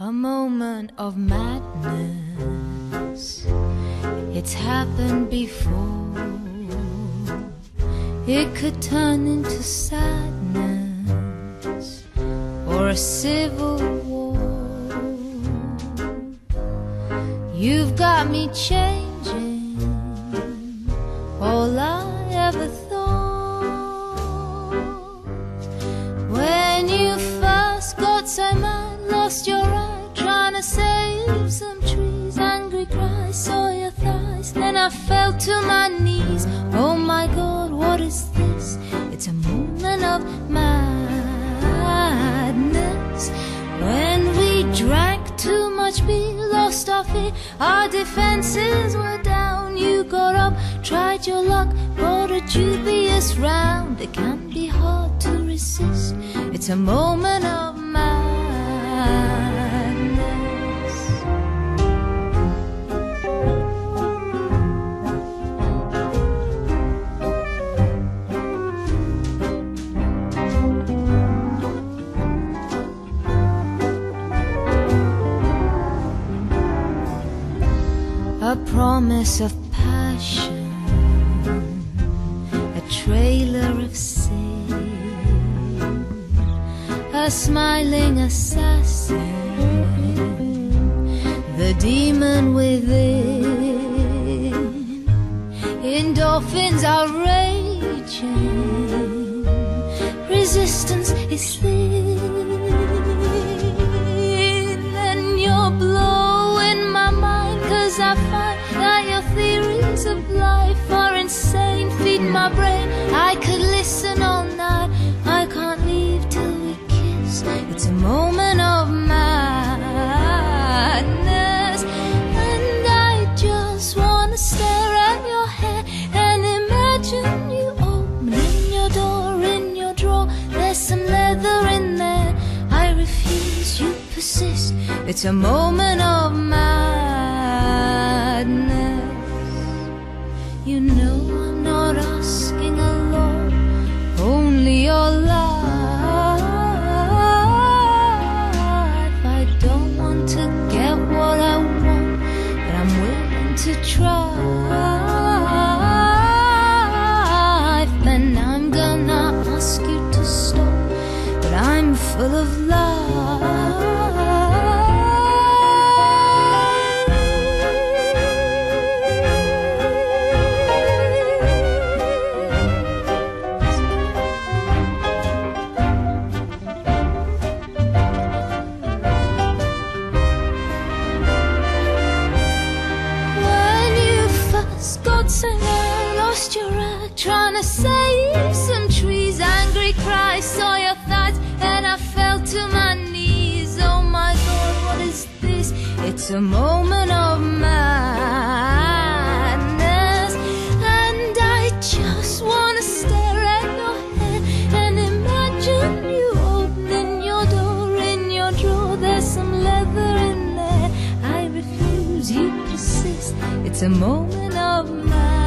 A moment of madness. It's happened before. It could turn into sadness or a civil war. You've got me changing all I ever thought. Save some trees, angry cries, saw your thighs, then I fell to my knees. Oh my God, what is this? It's a moment of madness. When we drank too much beer, lost our fear, our defenses were down. You got up, tried your luck, bought a dubious round. It can be hard to resist. It's a moment of promise of passion, a trailer of sin, a smiling assassin, the demon within. Endorphins are raging, resistance is thin. That your theories of life are insane. Feed my brain, I could listen all night. I can't leave till we kiss. It's a moment of madness, and I just wanna stare at your hair and imagine you opening your door in your drawer. There's some leather in there. I refuse, you persist. It's a moment of madness. To try. Then I'm gonna ask you to stop, but I'm full of lies. Save some trees. Angry cries, saw your thighs, and I fell to my knees. Oh my God, what is this? It's a moment of madness, and I just wanna stare at your head and imagine you opening your door in your drawer. There's some leather in there. I refuse, you persist. It's a moment of madness.